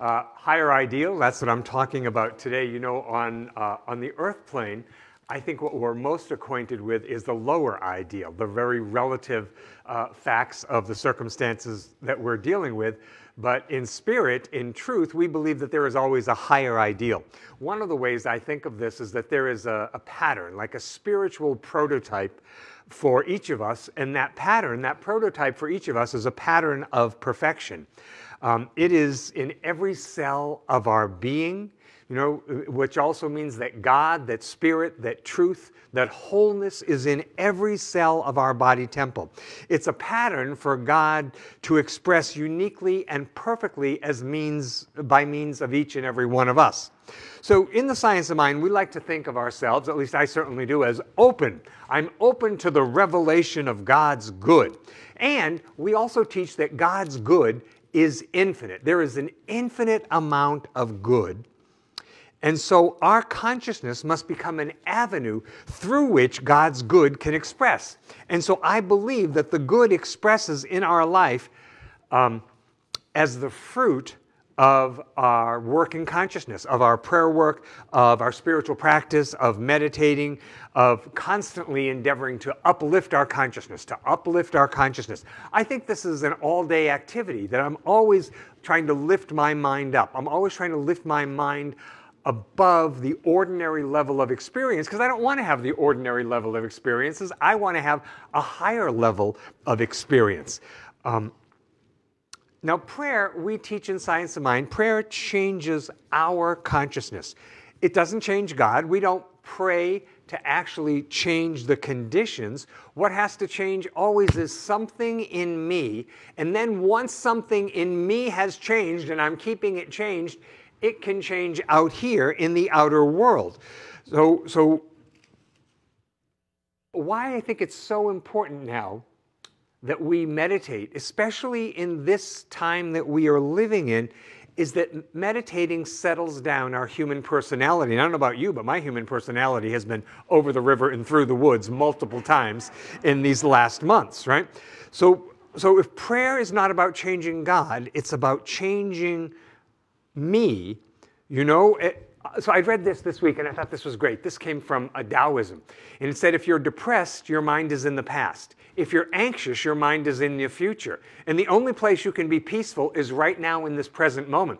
Uh, higher ideal, that's what I'm talking about today. You know, on, uh, on the earth plane, I think what we're most acquainted with is the lower ideal, the very relative uh, facts of the circumstances that we're dealing with. But in spirit, in truth, we believe that there is always a higher ideal. One of the ways I think of this is that there is a, a pattern, like a spiritual prototype for each of us, and that pattern, that prototype for each of us, is a pattern of perfection. Um, it is in every cell of our being you know, which also means that God, that spirit, that truth, that wholeness is in every cell of our body temple. It's a pattern for God to express uniquely and perfectly as means by means of each and every one of us. So in the science of mind, we like to think of ourselves, at least I certainly do, as open. I'm open to the revelation of God's good. And we also teach that God's good is infinite. There is an infinite amount of good and so our consciousness must become an avenue through which God's good can express. And so I believe that the good expresses in our life um, as the fruit of our work in consciousness, of our prayer work, of our spiritual practice, of meditating, of constantly endeavoring to uplift our consciousness, to uplift our consciousness. I think this is an all day activity that I'm always trying to lift my mind up. I'm always trying to lift my mind above the ordinary level of experience because I don't want to have the ordinary level of experiences. I want to have a higher level of experience. Um, now, prayer, we teach in Science of Mind, prayer changes our consciousness. It doesn't change God. We don't pray to actually change the conditions. What has to change always is something in me. And then once something in me has changed and I'm keeping it changed, it can change out here in the outer world. So, so why I think it's so important now that we meditate, especially in this time that we are living in, is that meditating settles down our human personality. And I don't know about you, but my human personality has been over the river and through the woods multiple times in these last months, right? So, so if prayer is not about changing God, it's about changing me, you know, it, Uh, so I read this this week and I thought this was great. This came from a Taoism. And it said if you're depressed, your mind is in the past. If you're anxious, your mind is in the future. And the only place you can be peaceful is right now in this present moment.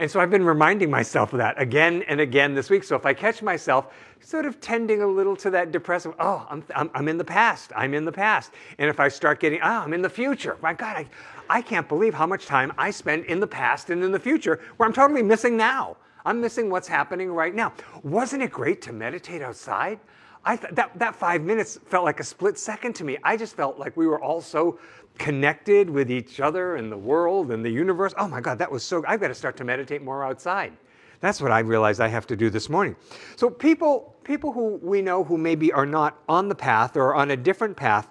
And so I've been reminding myself of that again and again this week. So if I catch myself sort of tending a little to that depressive, oh, I'm, I'm, I'm in the past, I'm in the past. And if I start getting, oh, I'm in the future, my God, I, I can't believe how much time I spend in the past and in the future where I'm totally missing now. I'm missing what's happening right now. Wasn't it great to meditate outside? I th- that, that five minutes felt like a split second to me. I just felt like we were all so connected with each other and the world and the universe. Oh my God, that was so, I've got to start to meditate more outside. That's what I realized I have to do this morning. So people, people who we know who maybe are not on the path or on a different path,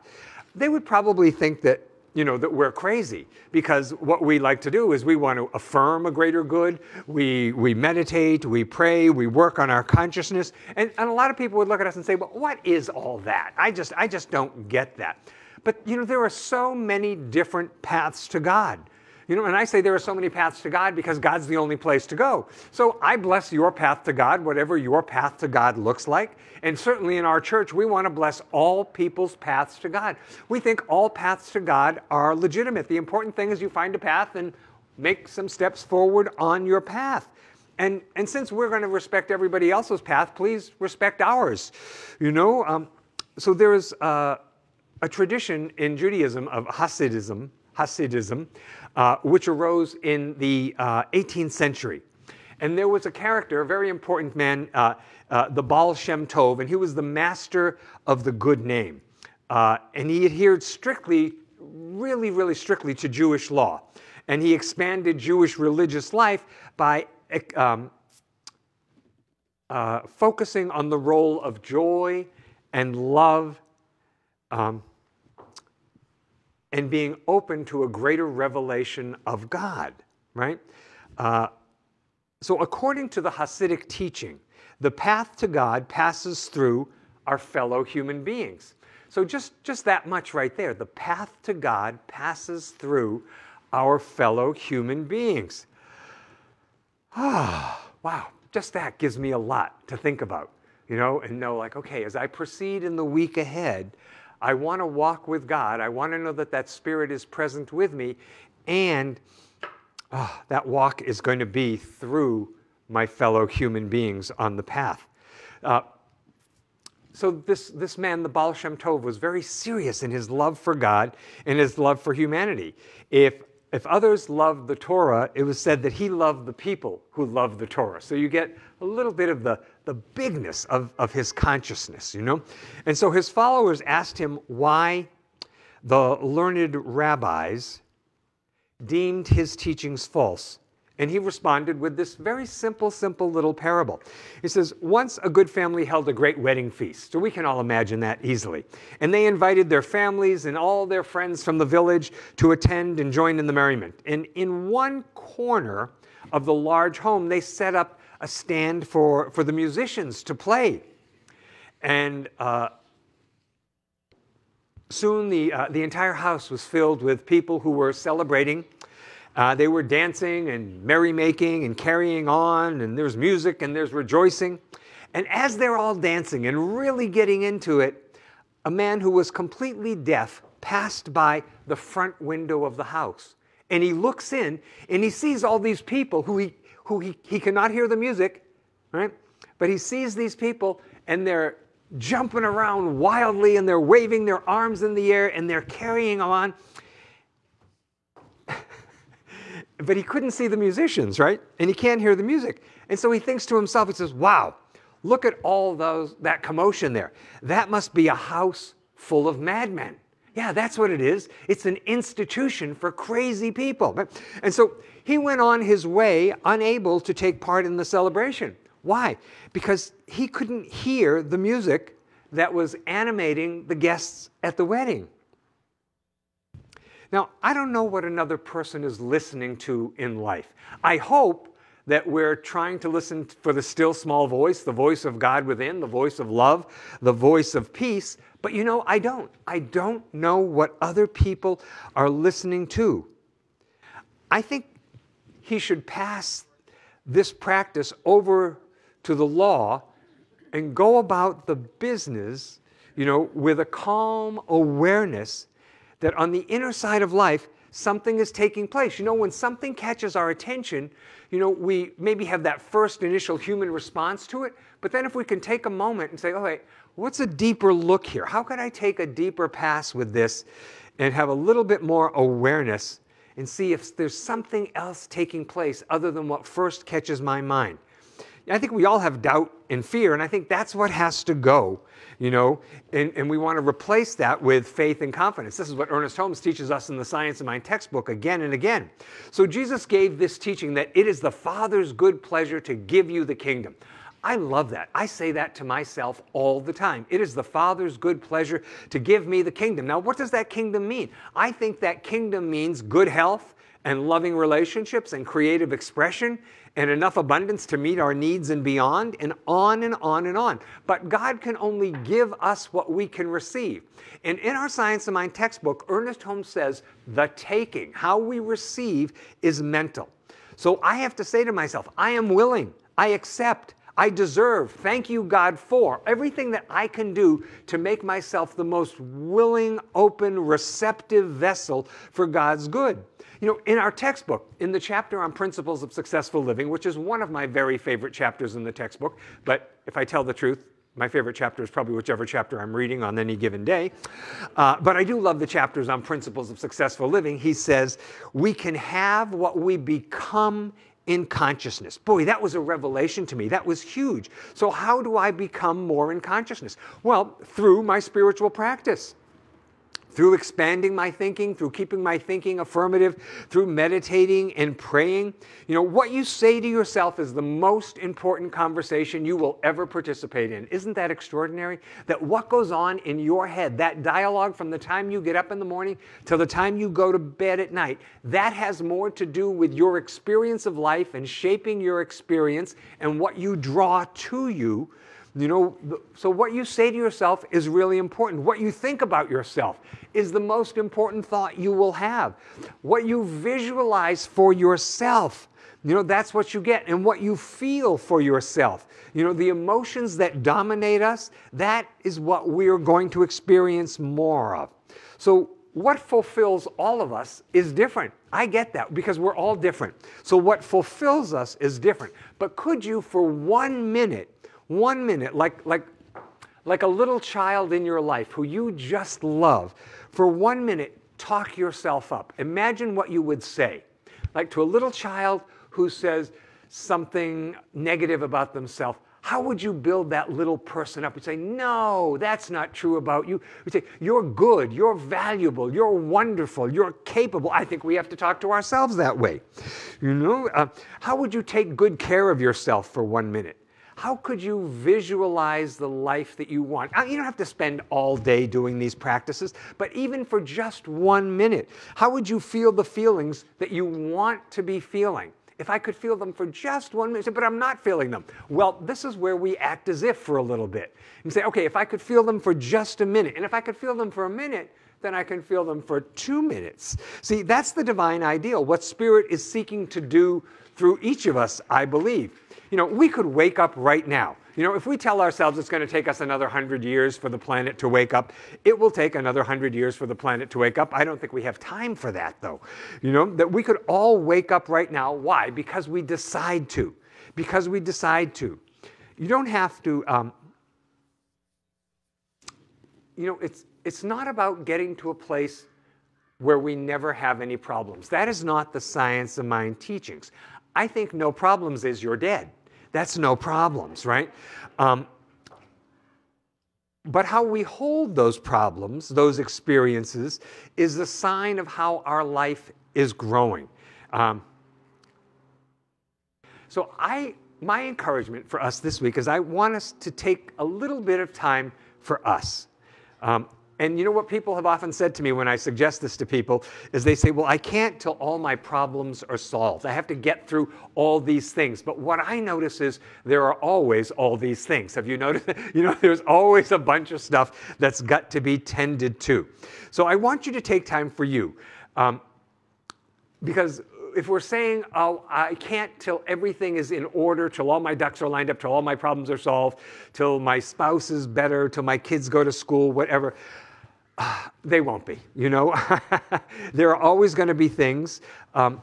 they would probably think that you know, that we're crazy because what we like to do is we want to affirm a greater good. We, we meditate, we pray, we work on our consciousness. And, and a lot of people would look at us and say, well, what is all that? I just, I just don't get that. But, you know, there are so many different paths to God. You know, and I say there are so many paths to God because God's the only place to go. So I bless your path to God, whatever your path to God looks like. And certainly in our church, we want to bless all people's paths to God. We think all paths to God are legitimate. The important thing is you find a path and make some steps forward on your path. And, and since we're going to respect everybody else's path, please respect ours. You know, um, so there is uh, a tradition in Judaism of Hasidism, Hasidism, uh, which arose in the uh, 18th century. And there was a character, a very important man, uh, uh, the Baal Shem Tov, and he was the master of the good name. Uh, and he adhered strictly, really, really strictly to Jewish law. And he expanded Jewish religious life by um, uh, focusing on the role of joy and love um, and being open to a greater revelation of God, right? Uh, so, according to the Hasidic teaching, the path to God passes through our fellow human beings. So, just, just that much right there. The path to God passes through our fellow human beings. Ah, wow, just that gives me a lot to think about, you know, and know like, okay, as I proceed in the week ahead, I want to walk with God. I want to know that that Spirit is present with me, and oh, that walk is going to be through my fellow human beings on the path. Uh, so this, this man, the Baal Shem Tov, was very serious in his love for God and his love for humanity. If, if others loved the Torah, it was said that he loved the people who loved the Torah. So you get a little bit of the, the bigness of, of his consciousness, you know? And so his followers asked him why the learned rabbis deemed his teachings false and he responded with this very simple, simple little parable. He says, Once a good family held a great wedding feast. So we can all imagine that easily. And they invited their families and all their friends from the village to attend and join in the merriment. And in one corner of the large home, they set up a stand for, for the musicians to play. And uh, soon the, uh, the entire house was filled with people who were celebrating uh, they were dancing and merrymaking and carrying on, and there's music and there's rejoicing. And as they're all dancing and really getting into it, a man who was completely deaf passed by the front window of the house. And he looks in and he sees all these people who he, who he, he cannot hear the music, right? But he sees these people and they're jumping around wildly and they're waving their arms in the air and they're carrying on but he couldn't see the musicians, right? And he can't hear the music. And so he thinks to himself, he says, wow, look at all those, that commotion there. That must be a house full of madmen. Yeah, that's what it is. It's an institution for crazy people. And so he went on his way unable to take part in the celebration. Why? Because he couldn't hear the music that was animating the guests at the wedding. Now, I don't know what another person is listening to in life. I hope that we're trying to listen for the still small voice, the voice of God within, the voice of love, the voice of peace. But you know, I don't. I don't know what other people are listening to. I think he should pass this practice over to the law and go about the business, you know, with a calm awareness that on the inner side of life, something is taking place. You know, when something catches our attention, you know, we maybe have that first initial human response to it, but then if we can take a moment and say, okay, what's a deeper look here? How could I take a deeper pass with this and have a little bit more awareness and see if there's something else taking place other than what first catches my mind? I think we all have doubt and fear, and I think that's what has to go, you know, and, and we want to replace that with faith and confidence. This is what Ernest Holmes teaches us in the Science of Mind textbook again and again. So Jesus gave this teaching that it is the Father's good pleasure to give you the kingdom. I love that. I say that to myself all the time. It is the Father's good pleasure to give me the kingdom. Now, what does that kingdom mean? I think that kingdom means good health and loving relationships and creative expression and enough abundance to meet our needs and beyond, and on and on and on. But God can only give us what we can receive. And in our Science of Mind textbook, Ernest Holmes says the taking, how we receive, is mental. So I have to say to myself, I am willing, I accept, I deserve, thank you, God, for everything that I can do to make myself the most willing, open, receptive vessel for God's good. You know, in our textbook, in the chapter on principles of successful living, which is one of my very favorite chapters in the textbook, but if I tell the truth, my favorite chapter is probably whichever chapter I'm reading on any given day. Uh, but I do love the chapters on principles of successful living. He says, We can have what we become in consciousness. Boy, that was a revelation to me. That was huge. So, how do I become more in consciousness? Well, through my spiritual practice through expanding my thinking, through keeping my thinking affirmative, through meditating and praying. You know, what you say to yourself is the most important conversation you will ever participate in. Isn't that extraordinary? That what goes on in your head, that dialogue from the time you get up in the morning till the time you go to bed at night, that has more to do with your experience of life and shaping your experience and what you draw to you you know, so what you say to yourself is really important. What you think about yourself is the most important thought you will have. What you visualize for yourself You know, that's what you get. And what you feel for yourself, you know, the emotions that dominate us, that is what we're going to experience more of. So, what fulfills all of us is different. I get that because we're all different. So, what fulfills us is different. But could you, for one minute, one minute, like, like, like a little child in your life who you just love, for one minute, talk yourself up? Imagine what you would say. Like to a little child who says something negative about themselves, how would you build that little person up? You'd say, No, that's not true about you. You'd say, You're good, you're valuable, you're wonderful, you're capable. I think we have to talk to ourselves that way. You know, uh, how would you take good care of yourself for one minute? How could you visualize the life that you want? Uh, you don't have to spend all day doing these practices, but even for just one minute, how would you feel the feelings that you want to be feeling? if I could feel them for just one minute, but I'm not feeling them. Well, this is where we act as if for a little bit. And say, okay, if I could feel them for just a minute, and if I could feel them for a minute, then I can feel them for two minutes. See, that's the divine ideal, what Spirit is seeking to do through each of us, I believe. You know, we could wake up right now you know, if we tell ourselves it's going to take us another 100 years for the planet to wake up, it will take another 100 years for the planet to wake up. I don't think we have time for that, though. You know, that we could all wake up right now. Why? Because we decide to. Because we decide to. You don't have to, um, you know, it's, it's not about getting to a place where we never have any problems. That is not the science of mind teachings. I think no problems is you're dead. That's no problems, right? Um, but how we hold those problems, those experiences, is a sign of how our life is growing. Um, so I, my encouragement for us this week is I want us to take a little bit of time for us. Um, and you know what people have often said to me when I suggest this to people is they say, well, I can't till all my problems are solved. I have to get through all these things. But what I notice is there are always all these things. Have you noticed? you know, there's always a bunch of stuff that's got to be tended to. So I want you to take time for you. Um, because if we're saying, oh, I can't till everything is in order, till all my ducks are lined up, till all my problems are solved, till my spouse is better, till my kids go to school, whatever, they won't be, you know? there are always going to be things. Um,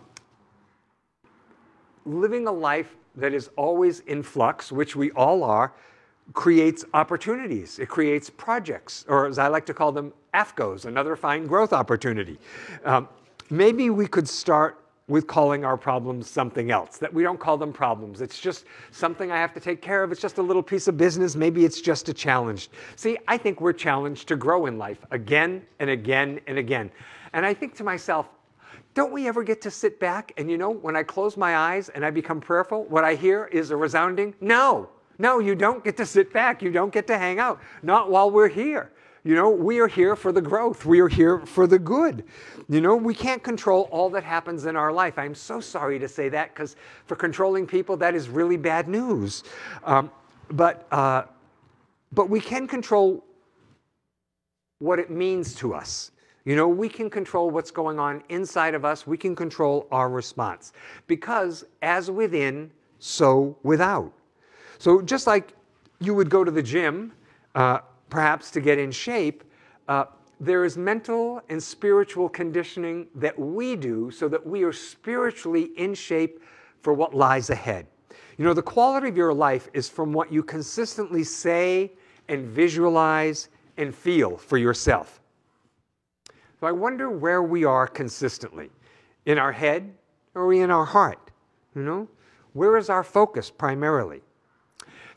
living a life that is always in flux, which we all are, creates opportunities. It creates projects, or as I like to call them, AFGOs, another fine growth opportunity. Um, maybe we could start with calling our problems something else, that we don't call them problems. It's just something I have to take care of. It's just a little piece of business. Maybe it's just a challenge. See, I think we're challenged to grow in life again and again and again. And I think to myself, don't we ever get to sit back and, you know, when I close my eyes and I become prayerful, what I hear is a resounding no. No, you don't get to sit back. You don't get to hang out. Not while we're here. You know, we are here for the growth. We are here for the good. You know, we can't control all that happens in our life. I'm so sorry to say that because for controlling people, that is really bad news. Um, but, uh, but we can control what it means to us. You know, we can control what's going on inside of us. We can control our response. Because as within, so without. So just like you would go to the gym, uh, perhaps to get in shape, uh, there is mental and spiritual conditioning that we do so that we are spiritually in shape for what lies ahead. You know, the quality of your life is from what you consistently say and visualize and feel for yourself. So I wonder where we are consistently. In our head or in our heart? You know? Where is our focus primarily?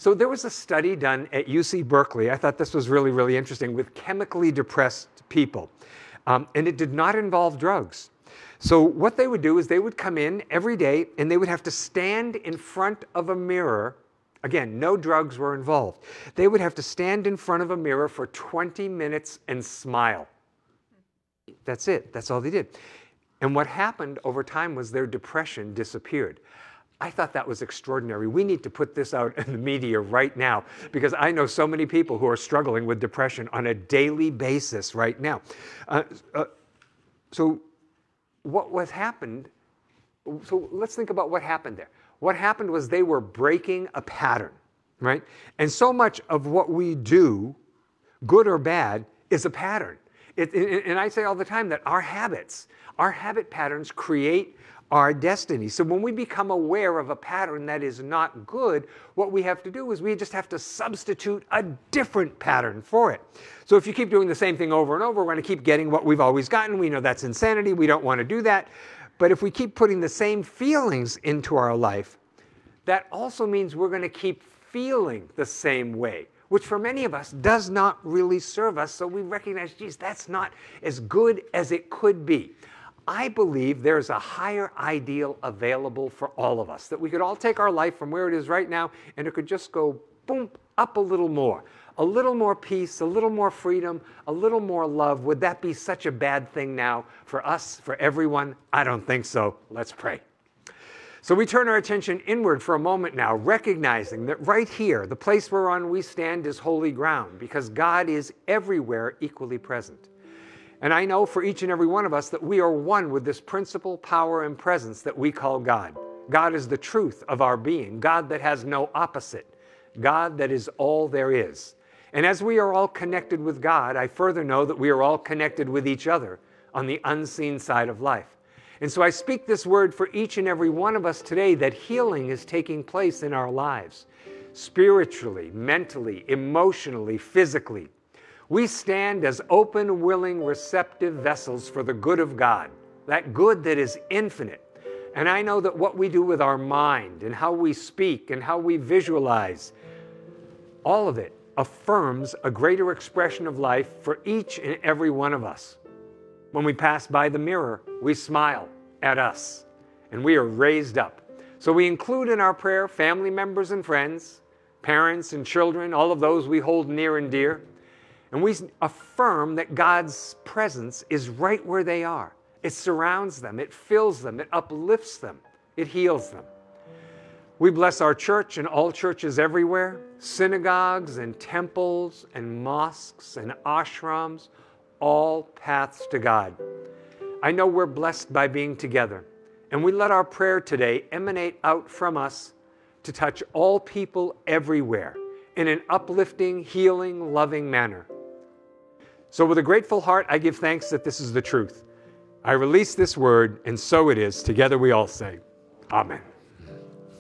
So there was a study done at UC Berkeley. I thought this was really, really interesting with chemically depressed people. Um, and it did not involve drugs. So what they would do is they would come in every day and they would have to stand in front of a mirror. Again, no drugs were involved. They would have to stand in front of a mirror for 20 minutes and smile. That's it. That's all they did. And what happened over time was their depression disappeared. I thought that was extraordinary. We need to put this out in the media right now because I know so many people who are struggling with depression on a daily basis right now. Uh, uh, so, what was happened So let's think about what happened there. What happened was they were breaking a pattern, right? And so much of what we do, good or bad, is a pattern. It, and I say all the time that our habits, our habit patterns create our destiny. So when we become aware of a pattern that is not good, what we have to do is we just have to substitute a different pattern for it. So if you keep doing the same thing over and over, we're going to keep getting what we've always gotten. We know that's insanity. We don't want to do that. But if we keep putting the same feelings into our life, that also means we're going to keep feeling the same way which for many of us does not really serve us. So we recognize, geez, that's not as good as it could be. I believe there's a higher ideal available for all of us, that we could all take our life from where it is right now and it could just go boom, up a little more. A little more peace, a little more freedom, a little more love. Would that be such a bad thing now for us, for everyone? I don't think so. Let's pray. So we turn our attention inward for a moment now, recognizing that right here, the place whereon we stand is holy ground because God is everywhere equally present. And I know for each and every one of us that we are one with this principle, power, and presence that we call God. God is the truth of our being, God that has no opposite, God that is all there is. And as we are all connected with God, I further know that we are all connected with each other on the unseen side of life. And so I speak this word for each and every one of us today that healing is taking place in our lives, spiritually, mentally, emotionally, physically. We stand as open, willing, receptive vessels for the good of God, that good that is infinite. And I know that what we do with our mind and how we speak and how we visualize, all of it affirms a greater expression of life for each and every one of us. When we pass by the mirror, we smile at us and we are raised up. So we include in our prayer family members and friends, parents and children, all of those we hold near and dear. And we affirm that God's presence is right where they are. It surrounds them, it fills them, it uplifts them, it heals them. We bless our church and all churches everywhere, synagogues and temples and mosques and ashrams, all paths to God. I know we're blessed by being together, and we let our prayer today emanate out from us to touch all people everywhere in an uplifting, healing, loving manner. So, with a grateful heart, I give thanks that this is the truth. I release this word, and so it is. Together we all say, Amen.